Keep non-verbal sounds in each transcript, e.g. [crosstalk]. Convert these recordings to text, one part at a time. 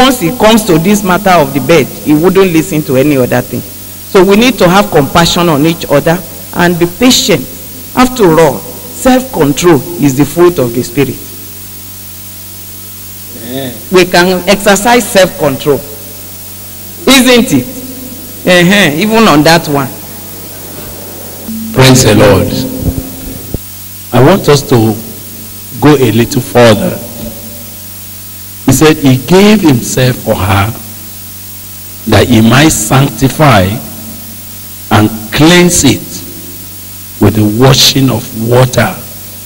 once it comes to this matter of the bed, he wouldn't listen to any other thing. So we need to have compassion on each other and be patient. After all, self-control is the fruit of the spirit. We can exercise self-control, isn't it? uh Even on that one. Praise the Lord. I want us to go a little further. Said he gave himself for her that he might sanctify and cleanse it with the washing of water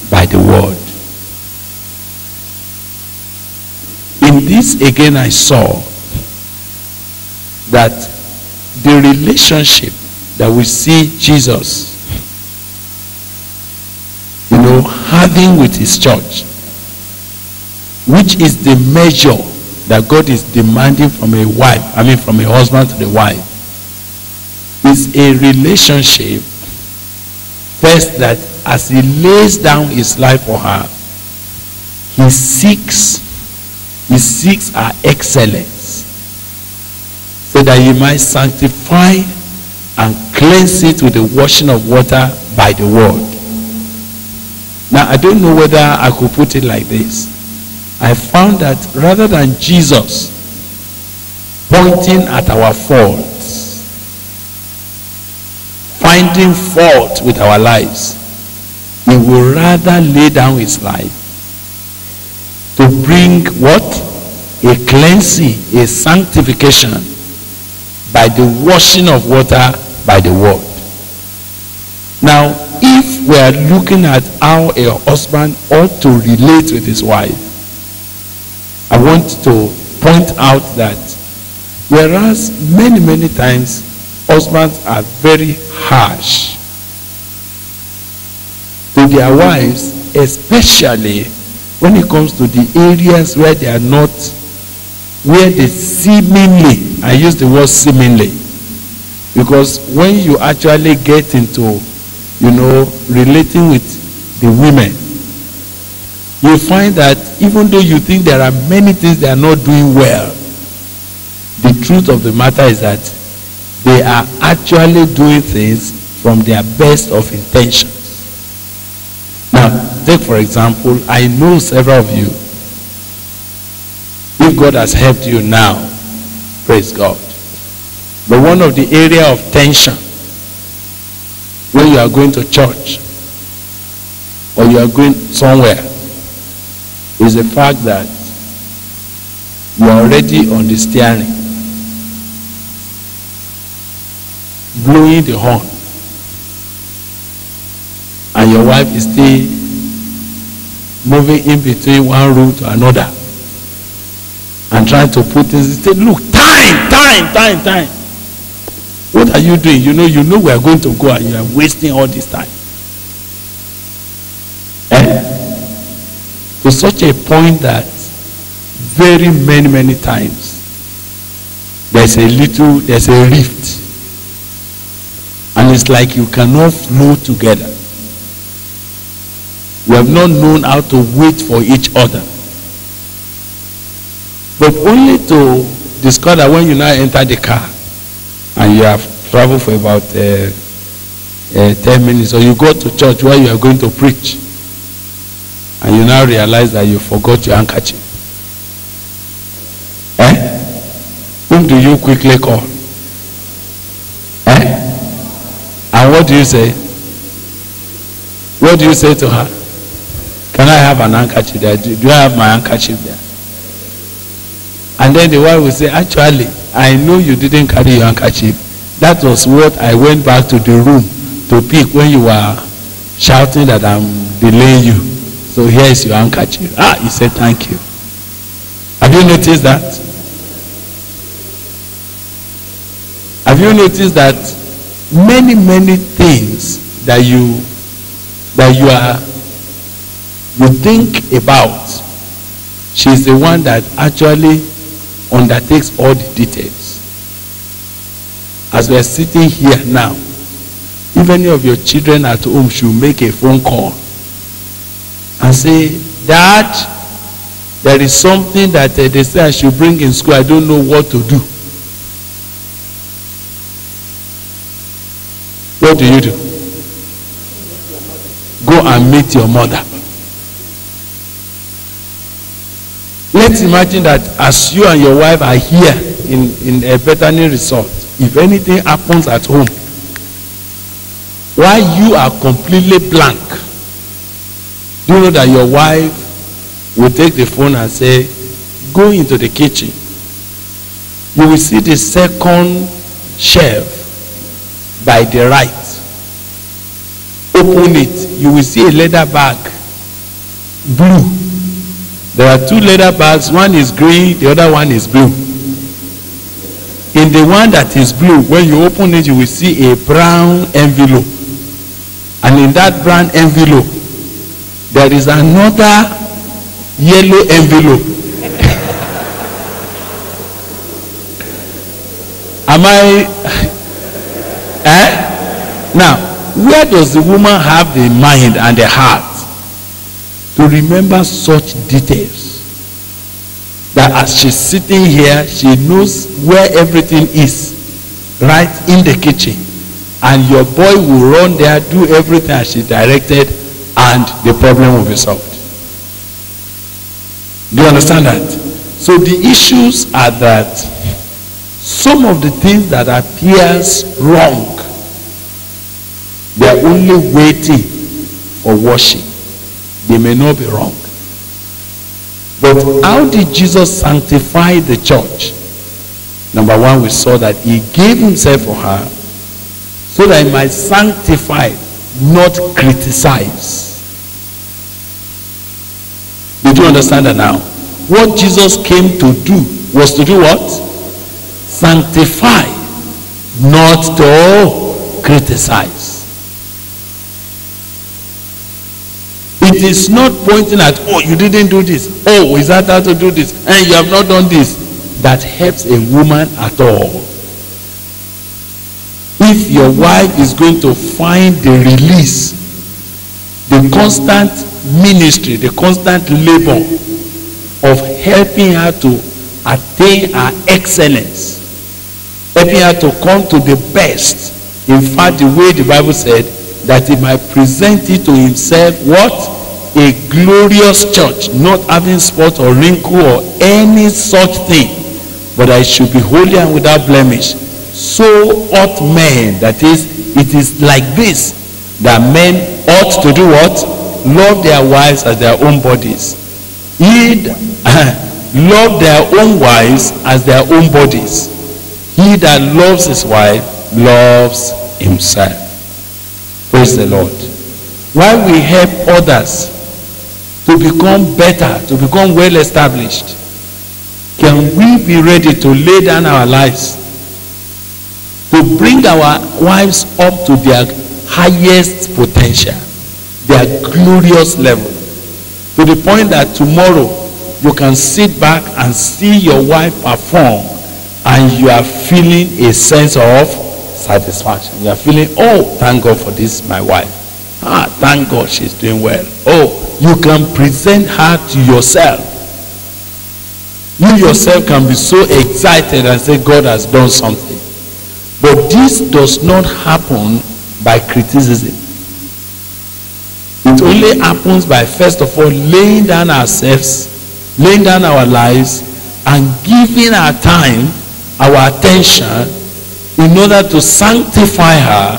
by the word. In this again I saw that the relationship that we see Jesus you know having with his church which is the measure that God is demanding from a wife I mean from a husband to the wife is a relationship first that as he lays down his life for her he seeks he seeks her excellence so that he might sanctify and cleanse it with the washing of water by the word. Now i don't know whether i could put it like this i found that rather than jesus pointing at our faults finding fault with our lives he would rather lay down his life to bring what? A cleansing a sanctification by the washing of water by the word. Now if we are looking at how a husband ought to relate with his wife i want to point out that whereas many many times husbands are very harsh to their wives especially when it comes to the areas where they are not where they seemingly i use the word seemingly because when you actually get into you know relating with the women you find that even though you think there are many things they are not doing well the truth of the matter is that they are actually doing things from their best of intentions now take for example i know several of you. If god has helped you now praise god. But one of the area of tension when you are going to church or you are going somewhere is the fact that you are already on the steering blowing the horn. And your wife is still moving in between one room to another. And trying to put things say look time time time time. What are you doing? You know you know we are going to go and you are wasting all this time to such a point that very many many times there's a little there's a rift. And it's like you cannot flow together. We have not known how to wait for each other. But only to discover that when you now enter the car and you have traveled for about uh, uh, 10 minutes or you go to church where you are going to preach and you now realize that you forgot your handkerchief. Eh? Whom do you quickly call? Eh? And what do you say? What do you say to her? Can i have an handkerchief there? Do, do i have my handkerchief there? And then the wife will say actually i know you didn't carry your handkerchief. That was what i went back to the room to pick when you were shouting that i'm delaying you so here is your handkerchief. Ah he said thank you. Have you noticed that? Have you noticed that many many things that you that you are you think about she's the one that actually undertakes all the details. As we are sitting here now if any of your children at home should make a phone call and say dad there is something that uh, they say I should bring in school. I don't know what to do. What do you do? Go and meet your mother. Let's imagine that as you and your wife are here in, in a veterinary resort, if anything happens at home, while you are completely blank, do you know that your wife will take the phone and say, Go into the kitchen. You will see the second shelf by the right. Open it. You will see a leather bag, blue. There are two leather bags. One is green, the other one is blue. In the one that is blue, when you open it, you will see a brown envelope. And in that brown envelope, there is another yellow envelope. Am I? [laughs] eh? Now, where does the woman have the mind and the heart to remember such details? That as she's sitting here, she knows where everything is, right in the kitchen. And your boy will run there, do everything as she directed, and the problem will be solved. Do you understand that? So the issues are that some of the things that appears wrong, they are only waiting for washing. They may not be wrong. But how did Jesus sanctify the church? Number one, we saw that he gave himself for her so that he might sanctify, not criticize. Did you understand that now? What Jesus came to do was to do what? Sanctify, not to criticize. It is not pointing at, oh, you didn't do this. Oh, is that how to do this? And you have not done this. That helps a woman at all. If your wife is going to find the release, the constant ministry, the constant labor of helping her to attain her excellence, helping her to come to the best. In fact, the way the Bible said, that he might present it to himself what a glorious church not having spot or wrinkle or any such thing but that it should be holy and without blemish so ought men that is it is like this that men ought to do what? Love their wives as their own bodies. He [clears throat] love their own wives as their own bodies. He that loves his wife loves himself. Praise the Lord. While we help others to become better, to become well established, can we be ready to lay down our lives to bring our wives up to their highest potential, their glorious level, to the point that tomorrow you can sit back and see your wife perform and you are feeling a sense of satisfaction. You are feeling, oh, thank God for this, my wife. Ah, thank God she's doing well. Oh, you can present her to yourself. You yourself can be so excited and say, God has done something. But this does not happen by criticism. It only happens by, first of all, laying down ourselves, laying down our lives, and giving our time, our attention in order to sanctify her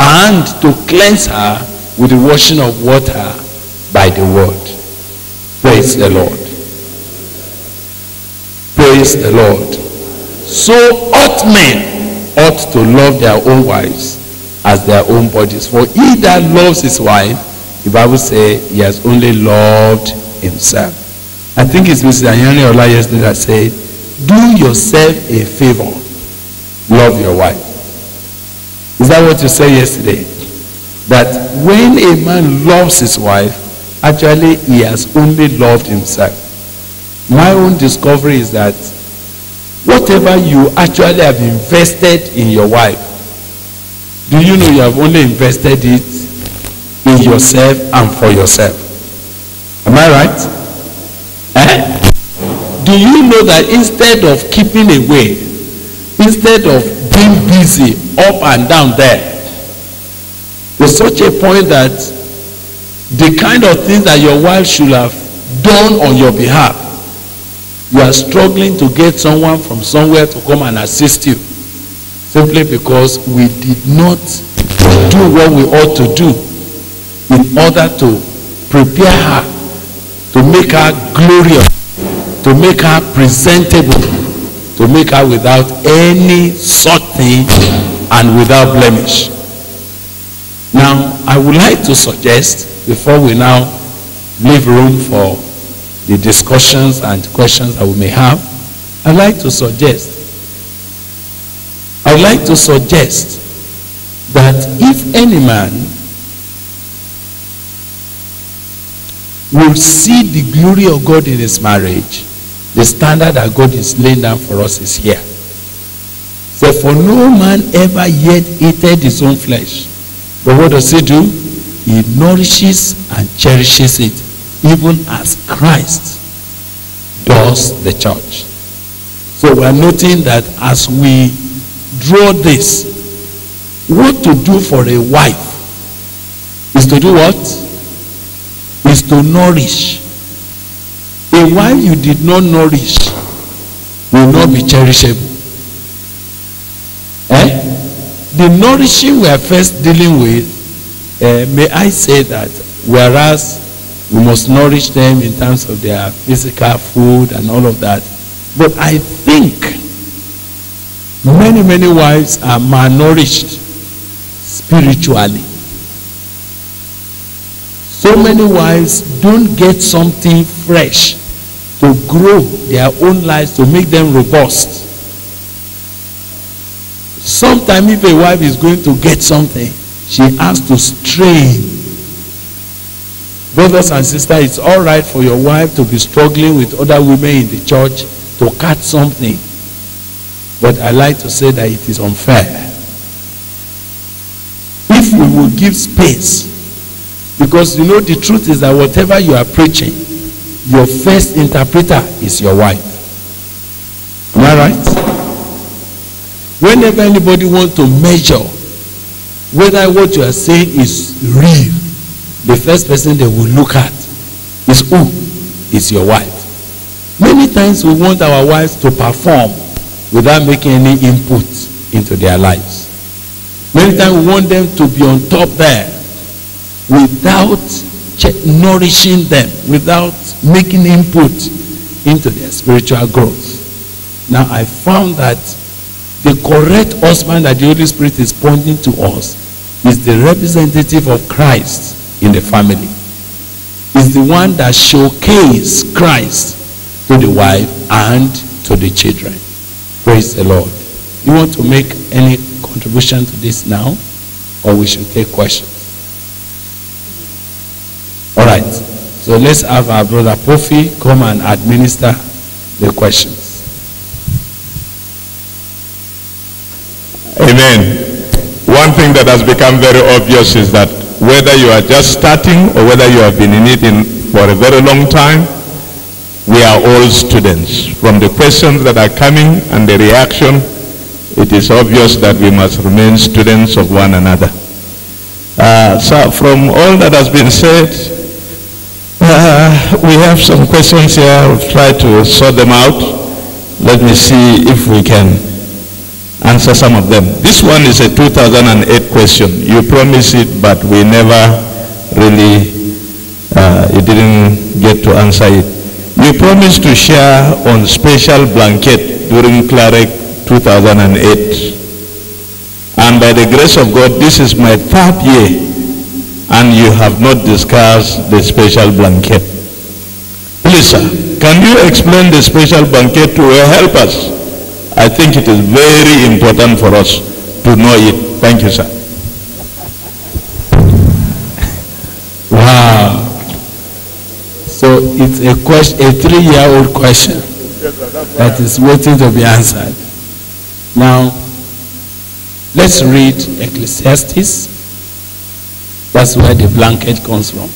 and to cleanse her with the washing of water by the word. Praise the Lord. Praise the Lord. So ought men ought to love their own wives as their own bodies. For he that loves his wife, the Bible says he has only loved himself. I think it's Mrs. Anyani Ola yesterday that said, do yourself a favor love your wife. Is that what you said yesterday? That when a man loves his wife, actually he has only loved himself. My own discovery is that whatever you actually have invested in your wife, do you know you have only invested it in yourself and for yourself? Am I right? Eh? do you know that instead of keeping away, instead of being busy up and down there, to such a point that the kind of things that your wife should have done on your behalf, you are struggling to get someone from somewhere to come and assist you simply because we did not do what we ought to do in order to prepare her, to make her glorious, to make her presentable, to make her without any such thing and without blemish. Now, I would like to suggest, before we now leave room for the discussions and questions that we may have, I'd like to suggest, I'd like to suggest that if any man will see the glory of God in his marriage, the standard that God is laying down for us is here. So for no man ever yet hated his own flesh. But what does he do? He nourishes and cherishes it, even as Christ does the church. So we are noting that as we draw this, what to do for a wife is to do what? Is to nourish. A wife you did not nourish will not be cherishable. Eh? The nourishing we are first dealing with, uh, may I say that whereas we must nourish them in terms of their physical food and all of that, but I think many, many wives are malnourished spiritually. So many wives don't get something fresh to grow their own lives to make them robust. Sometimes if a wife is going to get something, she has to strain. Brothers and sisters, it's all right for your wife to be struggling with other women in the church to catch something. But I like to say that it is unfair. If we will give space, because you know the truth is that whatever you are preaching, your first interpreter is your wife. Am I right? Whenever anybody wants to measure whether what you are saying is real, the first person they will look at is who? Is your wife. Many times we want our wives to perform without making any input into their lives. Many times we want them to be on top there without nourishing them, without making input into their spiritual growth. Now I found that the correct husband that the Holy Spirit is pointing to us is the representative of Christ in the family. Is the one that showcases Christ to the wife and to the children. Praise the Lord. You want to make any contribution to this now? Or we should take questions? All right. So let's have our brother Pofi come and administer the questions. Amen. One thing that has become very obvious is that whether you are just starting or whether you have been in it in, for a very long time, we are all students. From the questions that are coming and the reaction, it is obvious that we must remain students of one another. Uh, so from all that has been said, uh, we have some questions here. We'll try to sort them out. Let me see if we can answer some of them. This one is a 2008 question. You promised it, but we never really, uh, you didn't get to answer it. You promised to share on special blanket during CLEREC 2008. And by the grace of God, this is my third year, and you have not discussed the special blanket. Please, sir, can you explain the special blanket to help us? I think it is very important for us to know it. Thank you, sir. Wow. So it's a question, a three-year-old question that is waiting to be answered. Now, let's read Ecclesiastes. That's where the blanket comes from.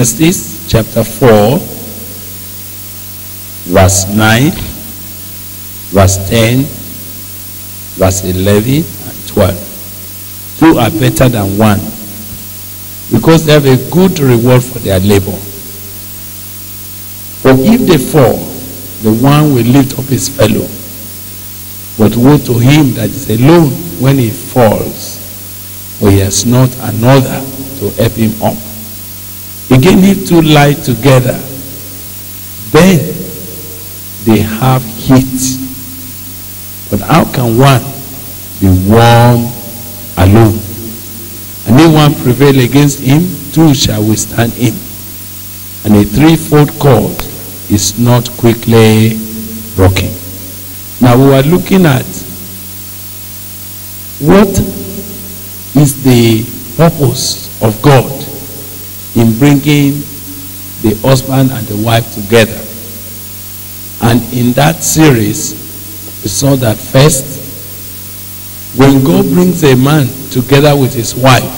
Genesis chapter 4, verse 9, verse 10, verse 11, and 12. Two are better than one because they have a good reward for their labor. For if they fall, the one will lift up his fellow. But woe to him that is alone when he falls, for he has not another to help him up. Again, if two lie together, then they have heat. But how can one be warm alone? And if one prevail against him, two shall withstand him. And a threefold cord is not quickly broken. Now we are looking at what is the purpose of God bringing the husband and the wife together. And in that series, we saw that first, when God brings a man together with his wife,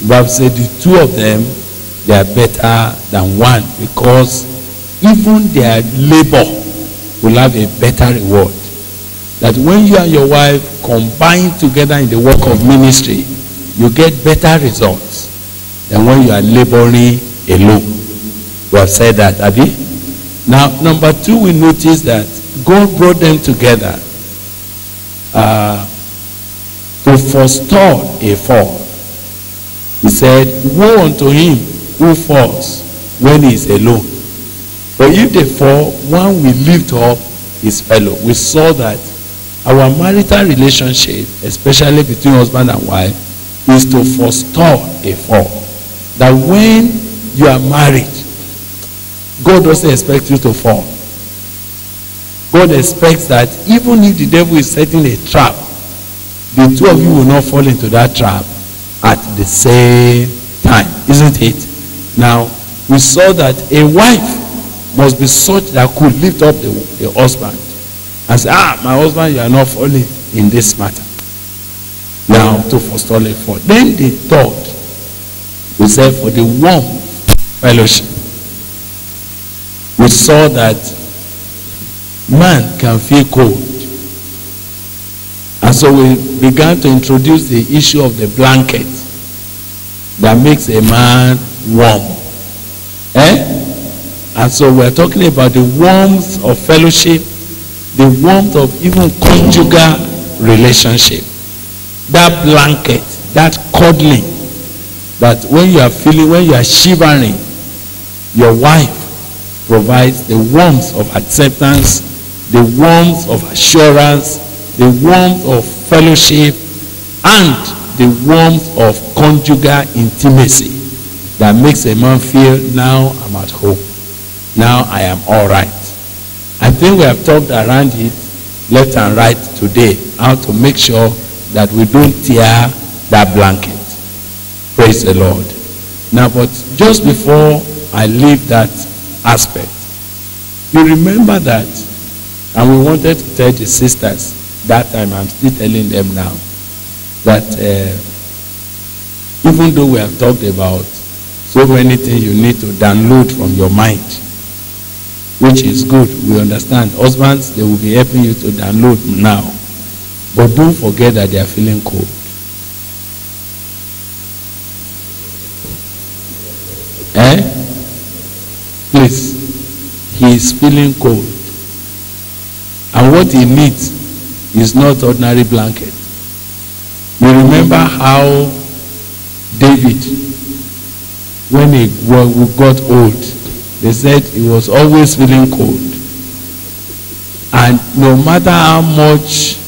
the Bible said the two of them, they are better than one because even their labor will have a better reward. That when you and your wife combine together in the work of ministry, you get better results than when you are laboring alone. We have said that, Abby. Now, number two, we notice that God brought them together uh, to forestall a fall. He said, Woe unto him who falls when he is alone. But if they fall, one will lift up his fellow. We saw that our marital relationship, especially between husband and wife, is to forestall a fall. That when you are married, God doesn't expect you to fall. God expects that even if the devil is setting a trap, the two of you will not fall into that trap at the same time, isn't it? Now, we saw that a wife must be such that could lift up the, the husband and say, Ah, my husband, you are not falling in this matter. Now, to forestall a fall. Then the third, we said for the warm fellowship. We saw that man can feel cold. And so we began to introduce the issue of the blanket that makes a man warm. Eh? And so we're talking about the warmth of fellowship, the warmth of even conjugal relationship. That blanket, that cuddling, that when you are feeling, when you are shivering, your wife provides the warmth of acceptance, the warmth of assurance, the warmth of fellowship, and the warmth of conjugal intimacy that makes a man feel now I'm at home. Now I am all right. I think we have talked around it left and right today how to make sure that we don't tear that blanket. Praise the Lord. Now, but just before I leave that aspect, you remember that, and we wanted to tell the sisters that time, I'm still telling them now, that uh, even though we have talked about so many things you need to download from your mind, which is good, we understand. Husbands, they will be helping you to download now. But don't forget that they are feeling cold. He is feeling cold. And what he needs is not ordinary blanket. You remember how David, when he got old, they said he was always feeling cold. And no matter how much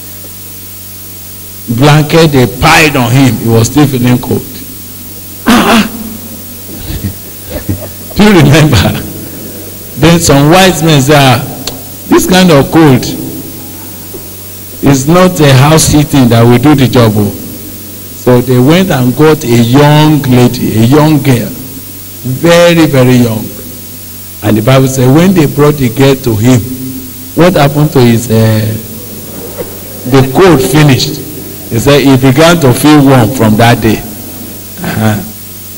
blanket they piled on him, he was still feeling cold. [laughs] Do you remember? Then some wise men say, ah, this kind of cold is not a house heating that will do the job. So they went and got a young lady, a young girl, very, very young. And the Bible said when they brought the girl to him, what happened to his, uh, the cold finished. He said he began to feel warm from that day. Uh-huh.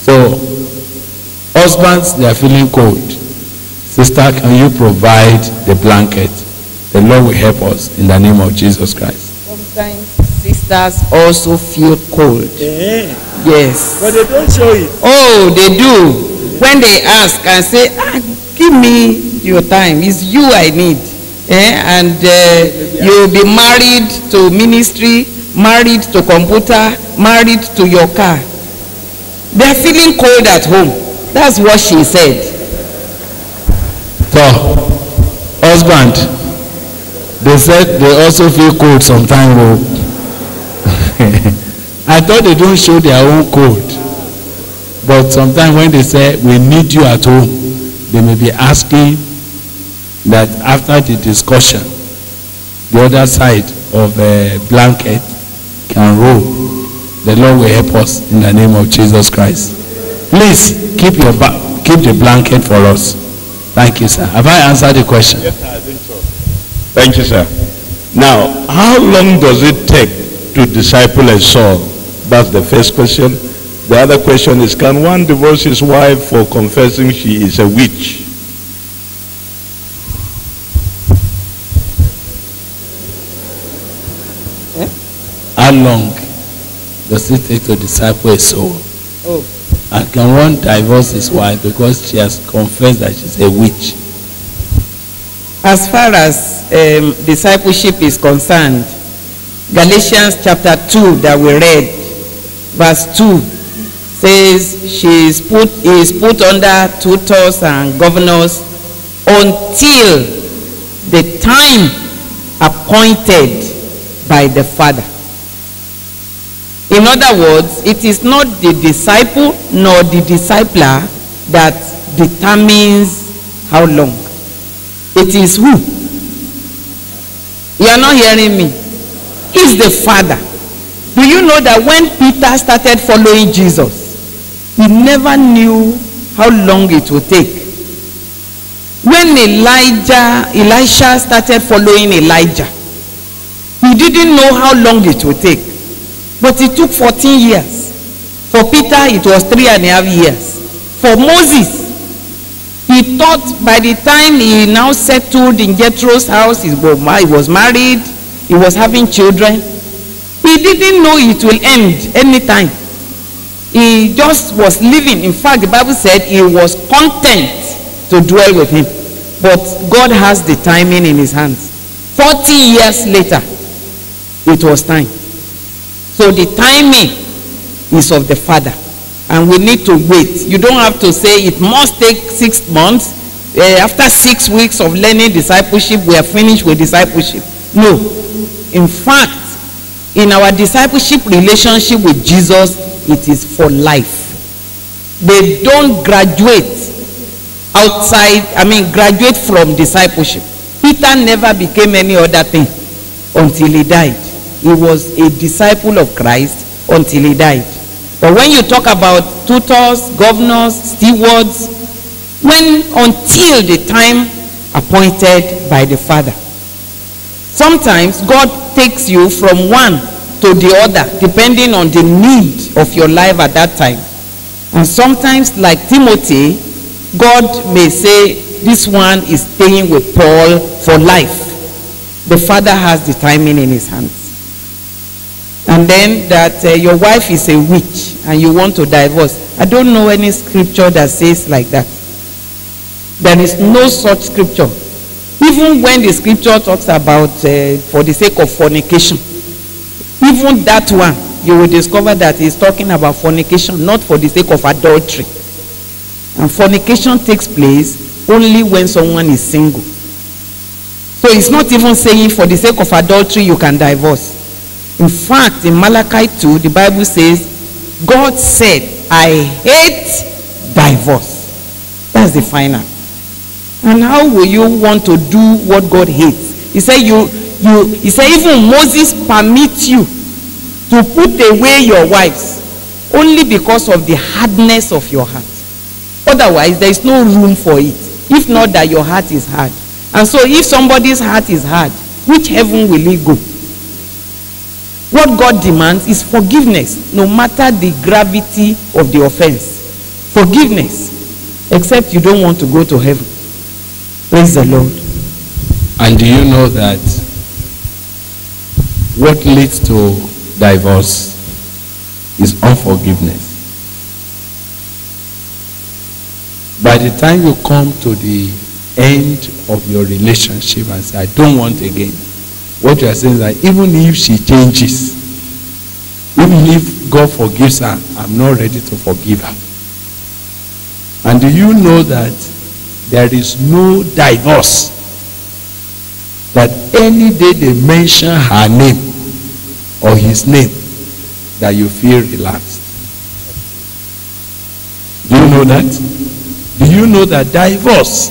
So husbands they are feeling cold sister can you provide the blanket? The lord will help us in the name of jesus christ. Sometimes sisters also feel cold. Eh, yes. But they don't show it. oh they do. When they ask and say ah give me your time. It's you i need. Eh? And uh, you will be married to ministry married to computer married to your car. They are feeling cold at home. That's what she said husband they said they also feel cold sometimes oh. [laughs] o i thought they don't show their own cold. But sometimes when they say we need you at home they may be asking that after the discussion the other side of a blanket can roll. The lord will help us in the name of jesus christ. Please keep your ba keep the blanket for us thank you sir have i answered the question. Yes, sir, I think so. Thank you, sir. Now, how long does it take to disciple a soul? That's the first question. The other question is, can one divorce his wife for confessing she is a witch? Eh? How long does it take to disciple a soul? oh And can one divorce his wife because she has confessed that she's a witch? As far as um, discipleship is concerned, Galatians chapter 2 that we read, verse 2 says she is put, is put under tutors and governors until the time appointed by the Father. In other words, it is not the disciple nor the discipler that determines how long. It is who? You are not hearing me. It's the Father. Do you know that when Peter started following Jesus, he never knew how long it would take. When Elijah, Elisha started following Elijah, he didn't know how long it would take. But it took 14 years. For Peter, it was three and a half years. For Moses, he thought by the time he now settled in Jethro's house, he was married, he was having children. He didn't know it will end anytime. He just was living. In fact, the Bible said he was content to dwell with him. But God has the timing in his hands. 40 years later, it was time. So the timing is of the Father. And we need to wait. You don't have to say it must take six months. Eh, after six weeks of learning discipleship, we are finished with discipleship. No. In fact, in our discipleship relationship with Jesus, it is for life. They don't graduate outside, I mean, graduate from discipleship. Peter never became any other thing until he died. He was a disciple of Christ until he died. But when you talk about tutors, governors, stewards, when until the time appointed by the Father. Sometimes God takes you from one to the other depending on the need of your life at that time. And sometimes, like Timothy, God may say, This one is staying with Paul for life. The Father has the timing in his hands. And then that uh, your wife is a witch and you want to divorce. I don't know any scripture that says like that. There is no such scripture. Even when the scripture talks about uh, for the sake of fornication, even that one, you will discover that he's talking about fornication, not for the sake of adultery. And fornication takes place only when someone is single. So it's not even saying for the sake of adultery you can divorce. In fact, in Malachi 2, the Bible says, God said, I hate divorce. That's the final. And how will you want to do what God hates? He said, you, you, he said, even Moses permits you to put away your wives only because of the hardness of your heart. Otherwise, there is no room for it. If not that your heart is hard. And so if somebody's heart is hard, which heaven will he go? What God demands is forgiveness, no matter the gravity of the offense. Forgiveness. except you don't want to go to heaven. Praise the Lord. And do you know that what leads to divorce is unforgiveness? By the time you come to the end of your relationship and say, I don't want again, what you are saying is that even if she changes, even if God forgives her, I'm not ready to forgive her. And do you know that there is no divorce that any day they mention her name or his name that you feel relaxed. Do you know that? Do you know that divorce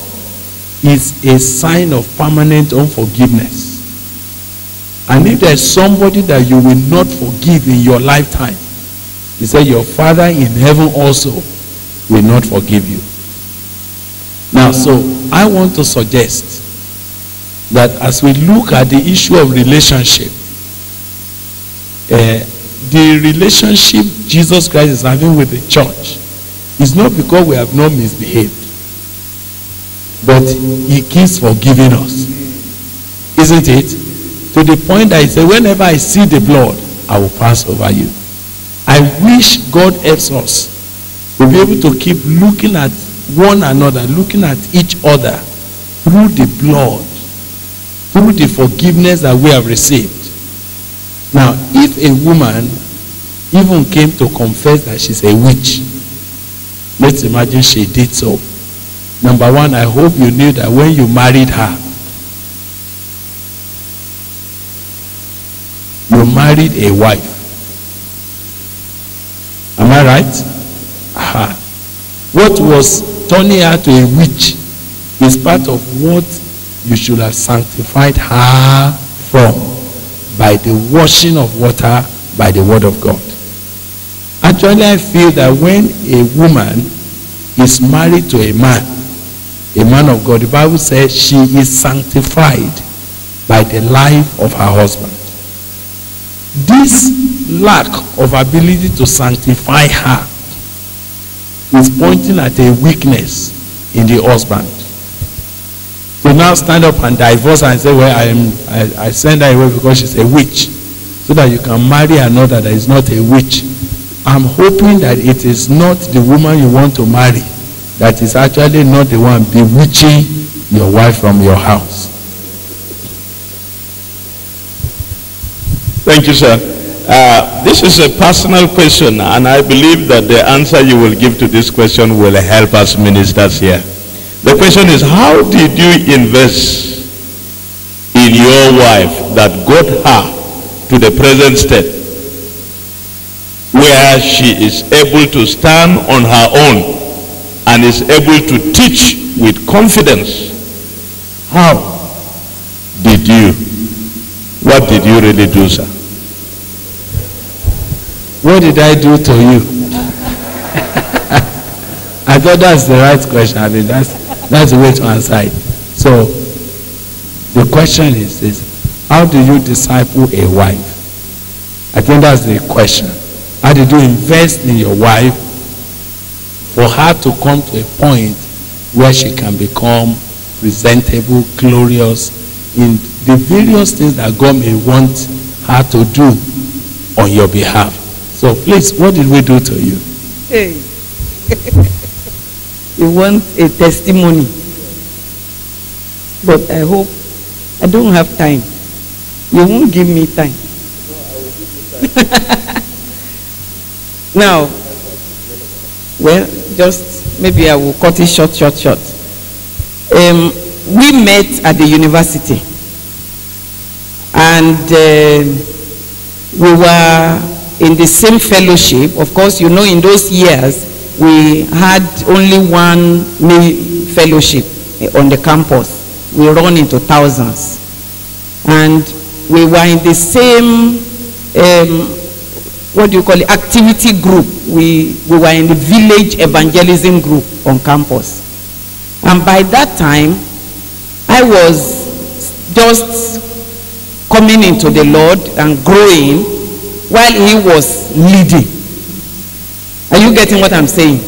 is a sign of permanent unforgiveness? And if there's somebody that you will not forgive in your lifetime, he said, Your Father in heaven also will not forgive you. Now, so I want to suggest that as we look at the issue of relationship, uh, the relationship Jesus Christ is having with the church is not because we have not misbehaved, but He keeps forgiving us. Isn't it? To the point that He said, Whenever I see the blood, I will pass over you. I wish God helps us to be able to keep looking at one another, looking at each other through the blood through the forgiveness that we have received. Now, if a woman even came to confess that she's a witch, let's imagine she did so. Number one, I hope you knew that when you married her, you married a wife. Am I right? Aha. What was turning her to a witch is part of what you should have sanctified her from by the washing of water by the word of God. Actually, I feel that when a woman is married to a man, a man of God, the Bible says she is sanctified by the life of her husband. This lack of ability to sanctify her is pointing at a weakness in the husband to now stand up and divorce her and say, Well, I am I, I send her away because she's a witch. So that you can marry another that is not a witch. I'm hoping that it is not the woman you want to marry that is actually not the one bewitching your wife from your house. Thank you, sir. Uh, this is a personal question, and I believe that the answer you will give to this question will help us ministers here. The question is, how did you invest in your wife that got her to the present state where she is able to stand on her own and is able to teach with confidence? How did you? What did you really do, sir? What did I do to you? [laughs] I thought that's the right question. I mean, that's, that's the way to answer it. So, the question is How do you disciple a wife? I think that's the question. How did you invest in your wife for her to come to a point where she can become presentable, glorious in the various things that God may want her to do on your behalf? So, please, what did we do to you? Hey. [laughs] you want a testimony. But I hope I don't have time. You won't give me time. [laughs] now, well, just maybe I will cut it short, short, short. Um, we met at the university, and uh, we were in the same fellowship. Of course, you know, in those years, we had only one fellowship eh, on the campus. We run into thousands. And we were in the same, um, what do you call it, activity group. We, we were in the village evangelism group on campus. And by that time, I was just coming into the Lord and growing while he was leading. Are you getting what I'm saying?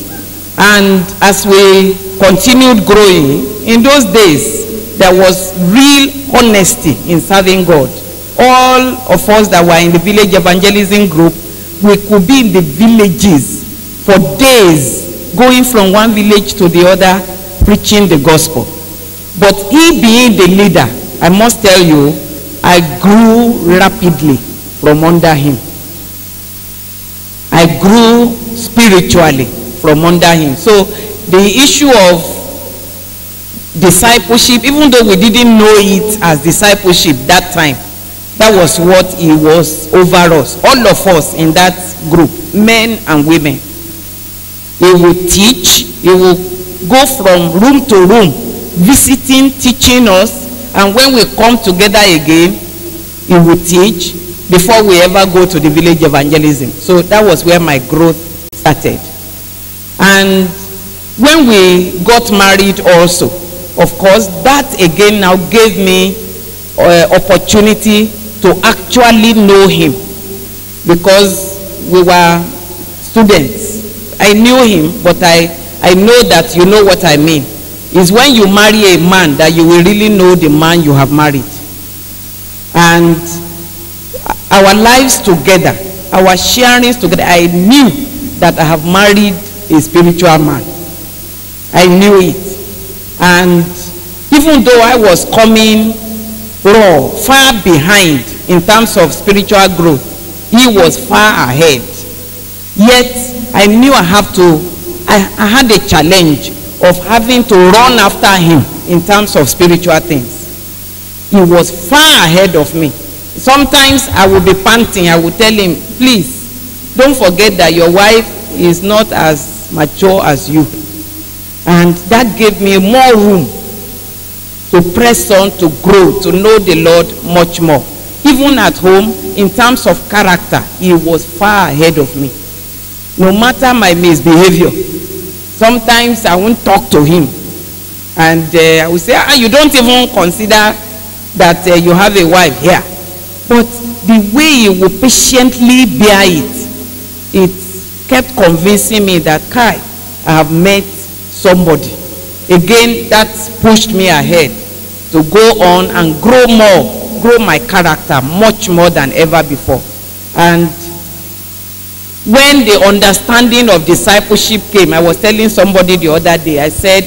And as we continued growing, in those days, there was real honesty in serving God. All of us that were in the village evangelism group, we could be in the villages for days, going from one village to the other, preaching the gospel. But he being the leader, I must tell you, I grew rapidly from under him. I grew spiritually from under him. So the issue of discipleship, even though we didn't know it as discipleship that time, that was what he was over us, all of us in that group, men and women. He will teach, he will go from room to room, visiting, teaching us, and when we come together again, he will teach before we ever go to the village evangelism. So that was where my growth started. And when we got married also, of course, that again now gave me uh, opportunity to actually know him because we were students. I knew him, but I, I know that you know what I mean. Is when you marry a man that you will really know the man you have married. And our lives together, our sharings together, I knew that I have married a spiritual man. I knew it. And even though I was coming raw, far behind in terms of spiritual growth, he was far ahead. Yet I knew I have to, I, I had a challenge of having to run after him in terms of spiritual things. He was far ahead of me. Sometimes I will be panting. I will tell him, please, don't forget that your wife is not as mature as you. And that gave me more room to press on, to grow, to know the Lord much more. Even at home, in terms of character, he was far ahead of me. No matter my misbehavior, sometimes I won't talk to him. And uh, I will say, ah, you don't even consider that uh, you have a wife here. But the way he would patiently bear it, it kept convincing me that, Kai, I have met somebody. Again, that pushed me ahead to go on and grow more, grow my character much more than ever before. And when the understanding of discipleship came, I was telling somebody the other day, I said,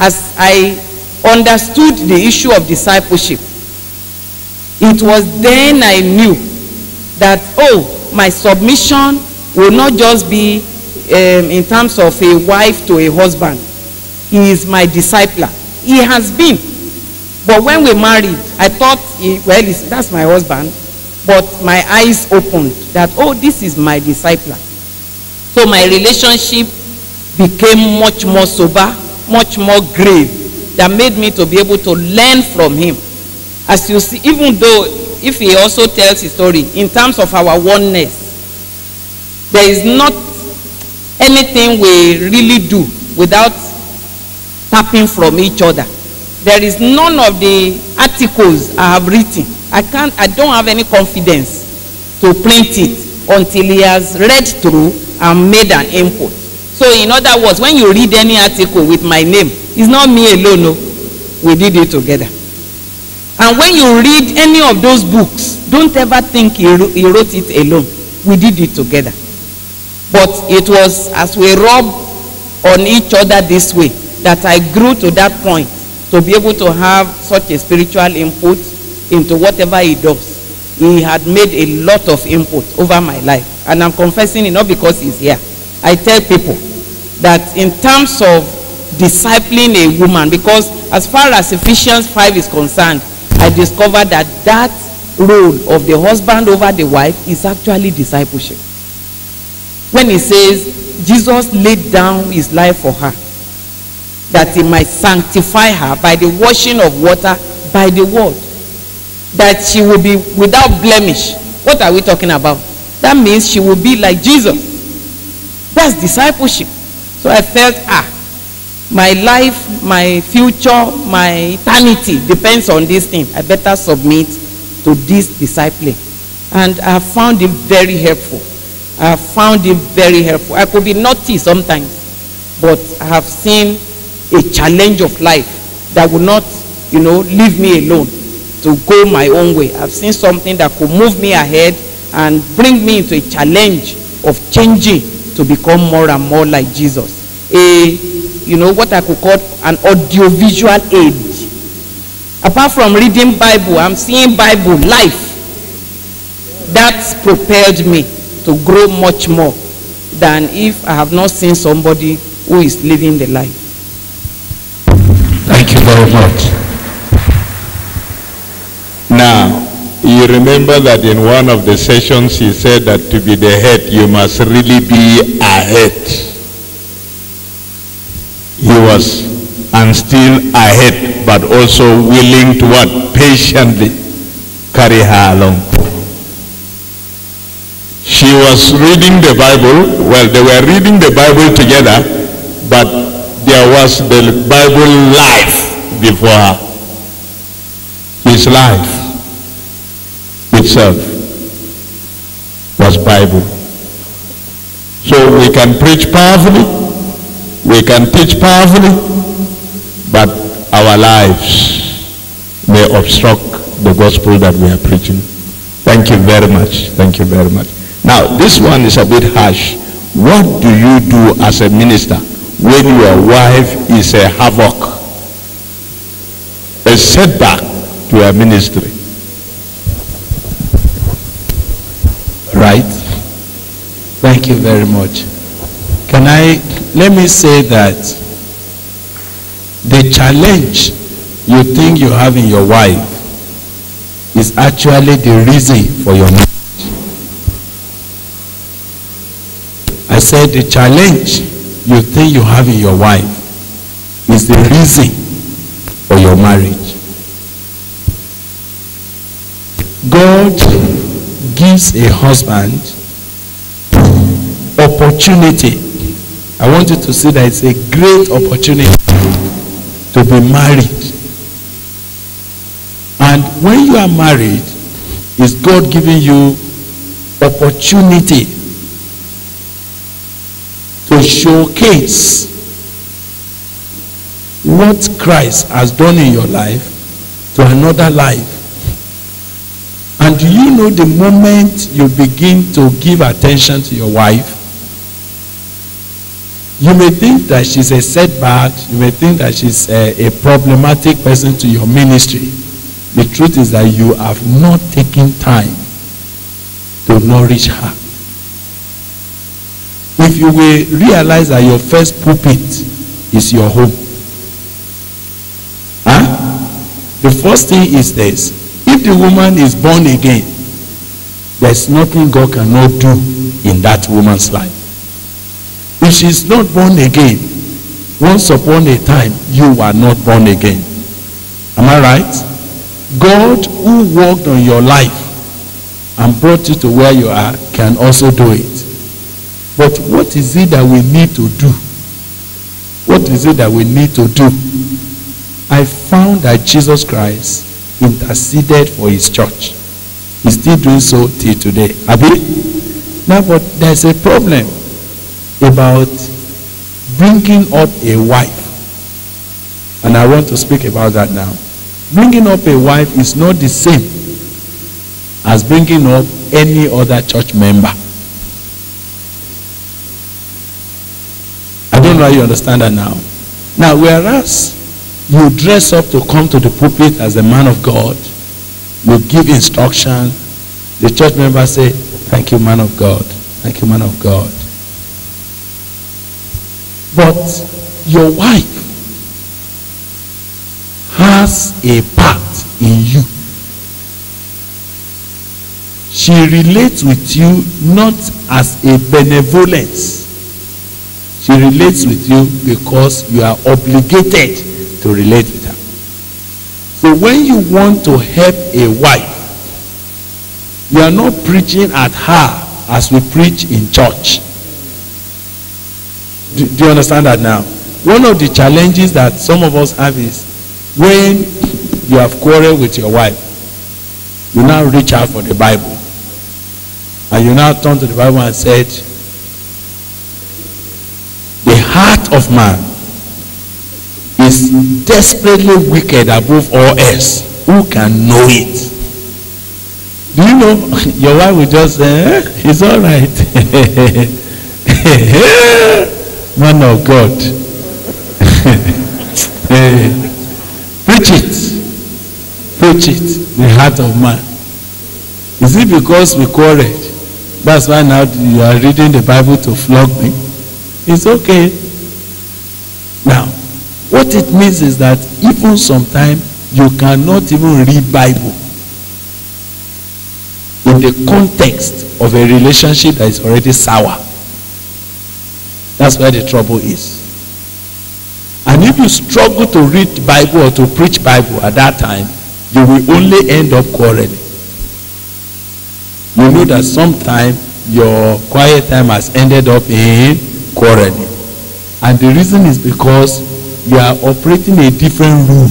as I understood the issue of discipleship, it was then I knew that, oh, my submission will not just be um, in terms of a wife to a husband. He is my discipler. He has been. But when we married, I thought, he, well, that's my husband. But my eyes opened that, oh, this is my discipler. So my relationship became much more sober, much more grave, that made me to be able to learn from him. As you see, even though if he also tells his story, in terms of our oneness, there is not anything we really do without tapping from each other. There is none of the articles I have written. I can't, I don't have any confidence to print it until he has read through and made an input. So in other words, when you read any article with my name, it's not me alone, no. We did it together. And when you read any of those books, don't ever think he, wrote, he wrote it alone. We did it together. But it was as we rub on each other this way that I grew to that point to be able to have such a spiritual input into whatever he does. He had made a lot of input over my life. And I'm confessing it not because he's here. I tell people that in terms of discipling a woman, because as far as Ephesians 5 is concerned, I discovered that that role of the husband over the wife is actually discipleship. When he says, Jesus laid down his life for her, that he might sanctify her by the washing of water by the word, that she will be without blemish. What are we talking about? That means she will be like Jesus. That's discipleship. So I felt, ah, my life, my future, my eternity depends on this thing. I better submit to this discipline. And I found it very helpful. I found it very helpful. I could be naughty sometimes, but I have seen a challenge of life that will not, you know, leave me alone to go my own way. I've seen something that could move me ahead and bring me into a challenge of changing to become more and more like Jesus. A, you know, what I could call an audiovisual aid. Apart from reading Bible, I'm seeing Bible life. That's prepared me to grow much more than if I have not seen somebody who is living the life. Thank you very much. Now, you remember that in one of the sessions he said that to be the head, you must really be a head. He was and still ahead, but also willing to what? Patiently carry her along. She was reading the Bible. Well, they were reading the Bible together, but there was the Bible life before her. His life itself was Bible. So we can preach powerfully, we can teach powerfully, but our lives may obstruct the gospel that we are preaching. Thank you very much. Thank you very much. Now, this one is a bit harsh. What do you do as a minister when your wife is a havoc, a setback to your ministry? Right? Thank you very much. Can I, let me say that the challenge you think you have in your wife is actually the reason for your marriage. I said the challenge you think you have in your wife is the reason for your marriage. God gives a husband opportunity. I want you to see that it's a great opportunity to be married. And when you are married, is God giving you opportunity to showcase what Christ has done in your life to another life. And do you know the moment you begin to give attention to your wife, you may think that she's a setback, you may think that she's a, a problematic person to your ministry. The truth is that you have not taken time to nourish her. If you will realize that your first pulpit is your home, huh? the first thing is this if the woman is born again, there's nothing God cannot do in that woman's life. If she's not born again, once upon a time, you were not born again. Am I right? God who worked on your life and brought you to where you are can also do it. But what is it that we need to do? What is it that we need to do? I found that Jesus Christ interceded for his church. He's still doing so till today. Abi? Now, but there's a problem about bringing up a wife. And I want to speak about that now. Bringing up a wife is not the same as bringing up any other church member. I don't know how you understand that now. Now, whereas you dress up to come to the pulpit as a man of God, you give instruction, the church member say, Thank you, man of God. Thank you, man of God. But your wife has a part in you. She relates with you not as a benevolence. She relates with you because you are obligated to relate with her. So when you want to help a wife, you are not preaching at her as we preach in church. Do, do you understand that now? One of the challenges that some of us have is when you have quarreled with your wife, you now reach out for the Bible. And you now turn to the Bible and said, the heart of man is desperately wicked above all else. Who can know it? Do you know [laughs] your wife will just say, eh, it's all right. [laughs] [laughs] Man of God. [laughs] Eh, Preach it. Preach it. The heart of man. Is it because we quarreled? That's why now you are reading the Bible to flog me. It's okay. Now, what it means is that even sometimes you cannot even read Bible in the context of a relationship that is already sour. That's where the trouble is. And if you struggle to read Bible or to preach Bible at that time, you will only end up quarreling. You know that sometime your quiet time has ended up in quarreling. And the reason is because you are operating a different rule.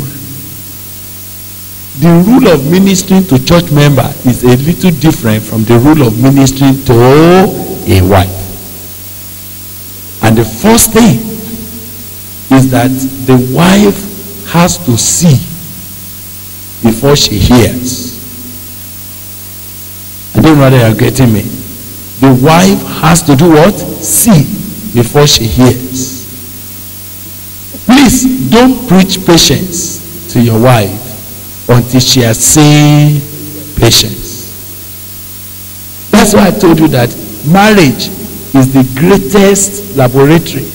The rule of ministering to church member is a little different from the rule of ministering to a wife. And the first thing is that the wife has to see before she hears. I don't know whether you're getting me. The wife has to do what? See before she hears. Please don't preach patience to your wife until she has seen patience. That's why I told you that marriage is the greatest laboratory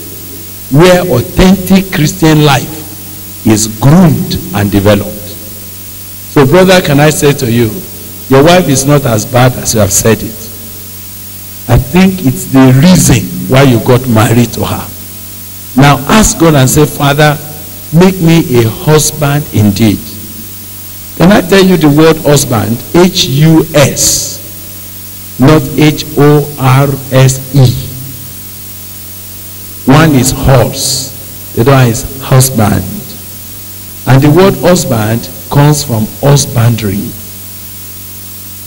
where authentic Christian life is groomed and developed. So, brother, can I say to you, your wife is not as bad as you have said it. I think it's the reason why you got married to her. Now ask God and say, Father, make me a husband indeed. Can I tell you the word husband? H U S, not H O R S E. One is horse, the other is husband. And the word husband comes from husbandry.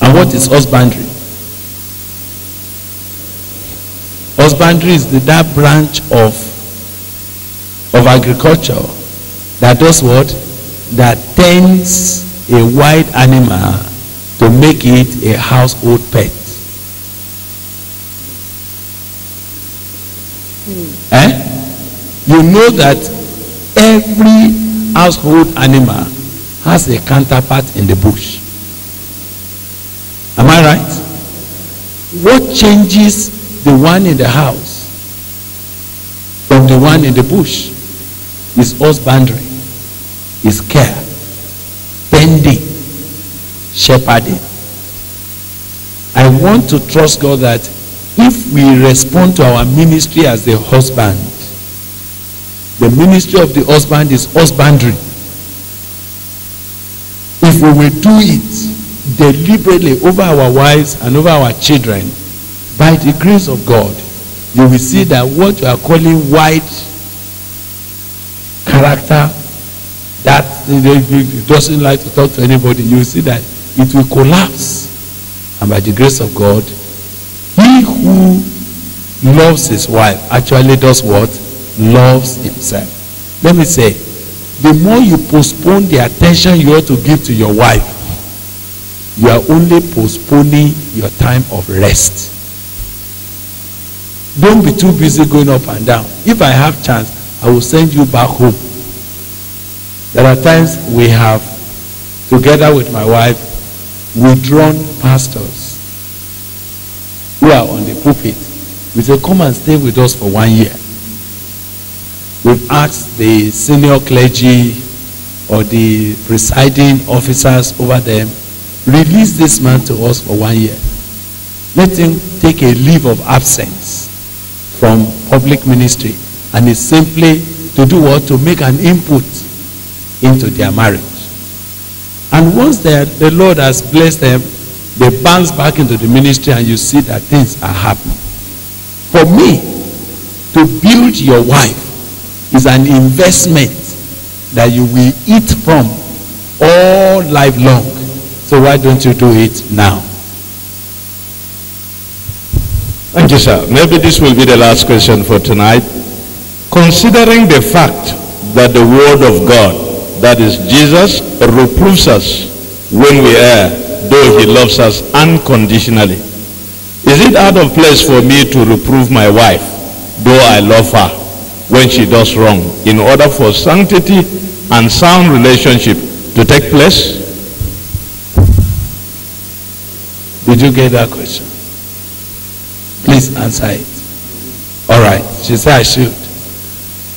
And what is husbandry? Husbandry is the, that branch of, of agriculture that does what? That tends a wild animal to make it a household pet. Eh? You know that every household animal has a counterpart in the bush. Am I right? What changes the one in the house from the one in the bush is husbandry, is care, tending, shepherding. I want to trust God that if we respond to our ministry as the husband, the ministry of the husband is husbandry. If we will do it deliberately over our wives and over our children, by the grace of God, you will see that what you are calling white character, that doesn't like to talk to anybody, you will see that it will collapse. And by the grace of God, he who loves his wife actually does what? Loves himself. Let me say, the more you postpone the attention you ought to give to your wife, you are only postponing your time of rest. Don't be too busy going up and down. If I have chance, I will send you back home. There are times we have, together with my wife, withdrawn pastors who are on the pulpit. We say, come and stay with us for one year. We've asked the senior clergy or the presiding officers over them, release this man to us for one year. Let him take a leave of absence from public ministry and it's simply to do what? To make an input into their marriage. And once the Lord has blessed them, they bounce back into the ministry and you see that things are happening. For me, to build your wife is an investment that you will eat from all life long. So why don't you do it now? Thank you, sir. Maybe this will be the last question for tonight. Considering the fact that the word of God, that is Jesus, reproves us when we err, though he loves us unconditionally. Is it out of place for me to reprove my wife, though I love her, when she does wrong, in order for sanctity and sound relationship to take place? Did you get that question? Please answer it. All right. She said I should.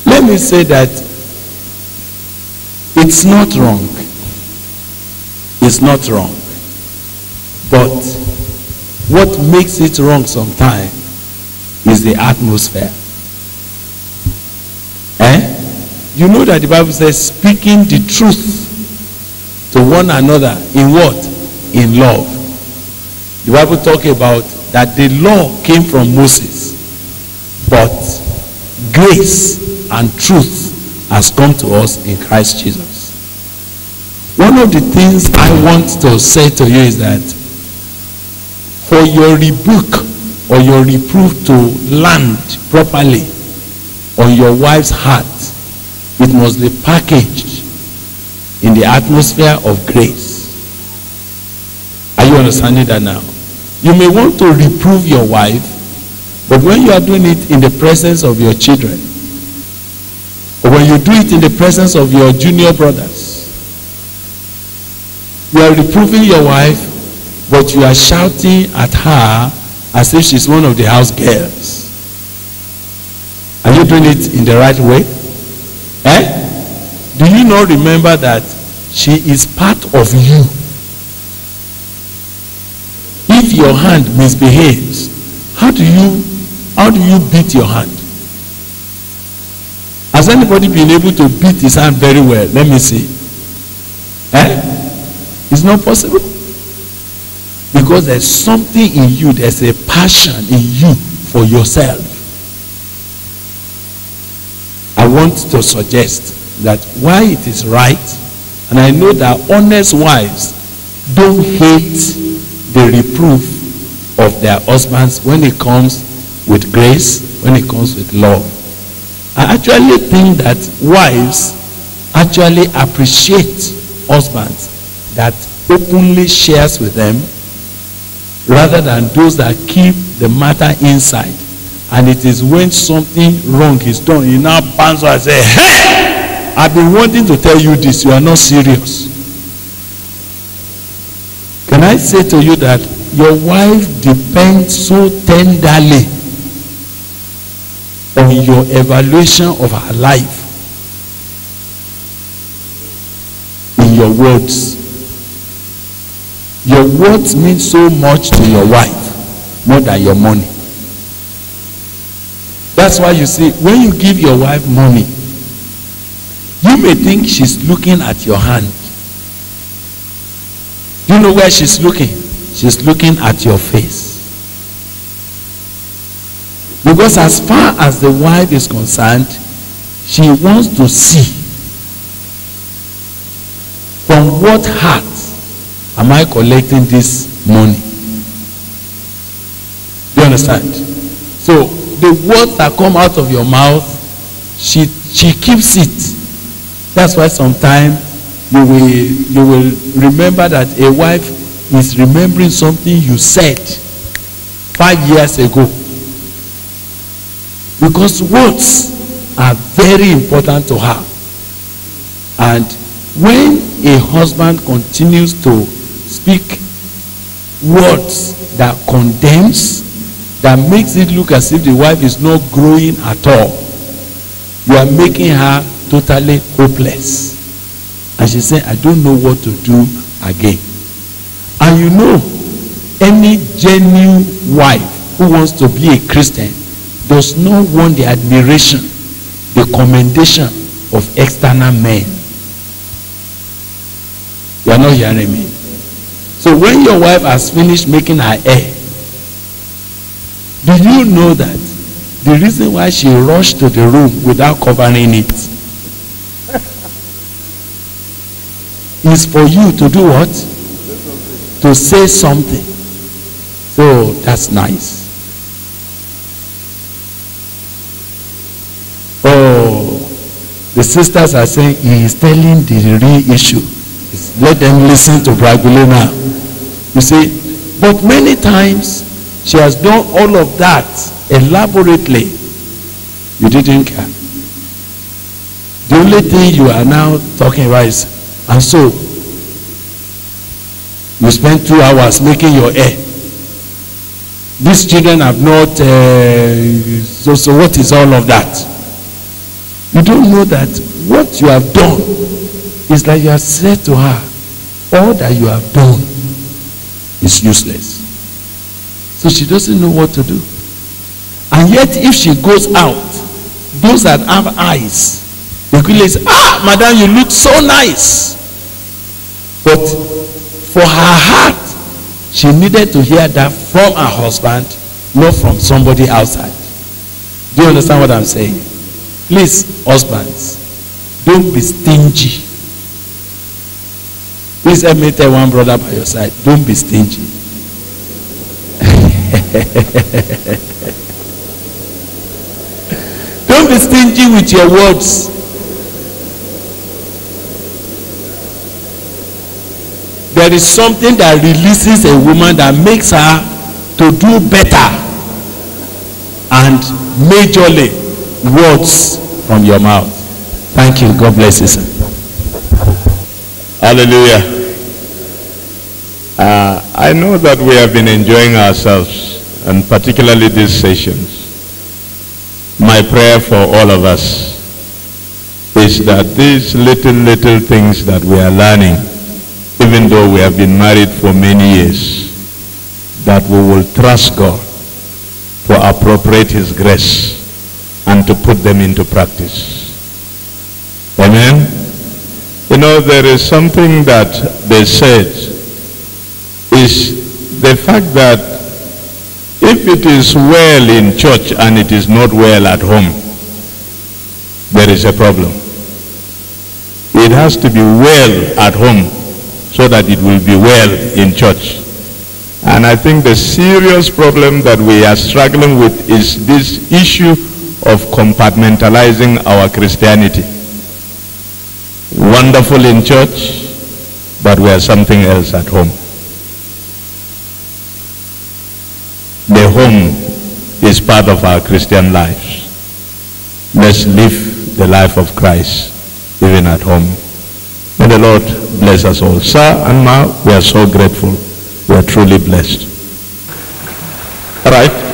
Let me say that it's not wrong. It's not wrong. But what makes it wrong sometimes is the atmosphere. Eh? You know that the Bible says speaking the truth to one another in what? In love. The Bible talk about that the law came from Moses, but grace and truth has come to us in Christ Jesus. One of the things I want to say to you is that for your rebuke or your reproof to land properly on your wife's heart, it must be packaged in the atmosphere of grace. Are you understanding that now? You may want to reprove your wife, but when you are doing it in the presence of your children, or when you do it in the presence of your junior brothers, you are reproving your wife, but you are shouting at her as if she's one of the house girls. Are you doing it in the right way? Eh? Do you not remember that she is part of you? If your hand misbehaves, how do you how do you beat your hand? Has anybody been able to beat his hand very well? Let me see. Eh? It's not possible. Because there's something in you, there's a passion in you for yourself. I want to suggest that why it is right, and I know that honest wives don't hate the reproof of their husbands when it comes with grace, when it comes with love. I actually think that wives actually appreciate husbands that openly shares with them rather than those that keep the matter inside. And it is when something wrong is done, you now bounce and say, Hey! I've been wanting to tell you this, you are not serious. Can I say to you that your wife depends so tenderly on your evaluation of her life in your words. Your words mean so much to your wife more than your money. That's why you see, when you give your wife money, you may think she's looking at your hand. Do you know where she's looking? She's looking at your face. Because as far as the wife is concerned, she wants to see from what heart am I collecting this money? You understand? So the words that come out of your mouth, she she keeps it. That's why sometimes you will you will remember that a wife is remembering something you said five years ago. Because words are very important to her. And when a husband continues to speak words that condemns, that makes it look as if the wife is not growing at all, you are making her totally hopeless. And she said, I don't know what to do again. And you know, any genuine wife who wants to be a Christian does not want the admiration, the commendation of external men. You are not hearing me. So when your wife has finished making her hair, do you know that the reason why she rushed to the room without covering it [laughs] is for you to do what? To say something. So that's nice. Oh, The sisters are saying he is telling the real issue. Let them listen to Bragule now. You see, but many times she has done all of that elaborately. You didn't care. The only thing you are now talking about is, and so you spend two hours making your hair. These children have not, uh, so, so what is all of that? You don't know that what you have done is like you have said to her, all that you have done is useless. So she doesn't know what to do. And yet, if she goes out, those that have eyes, quickly say, Ah, madam, you look so nice. But for her heart, she needed to hear that from her husband, not from somebody outside. Do you understand what I'm saying? Please, husbands, don't be stingy. Please let me tell one brother by your side, don't be stingy. [laughs] don't be stingy with your words. There is something that releases a woman that makes her to do better and majorly words from your mouth. Thank you. God bless you, sir. Hallelujah. Uh, I know that we have been enjoying ourselves, and particularly these sessions. My prayer for all of us is that these little, little things that we are learning, even though we have been married for many years, that we will trust God to appropriate His grace and to put them into practice. Amen? You know, there is something that they said is the fact that if it is well in church and it is not well at home, there is a problem. It has to be well at home so that it will be well in church. And I think the serious problem that we are struggling with is this issue of compartmentalizing our Christianity. Wonderful in church, but we are something else at home. The home is part of our Christian lives. Let's live the life of Christ even at home. May the Lord bless us all. Sir and Ma, we are so grateful. We are truly blessed. All right.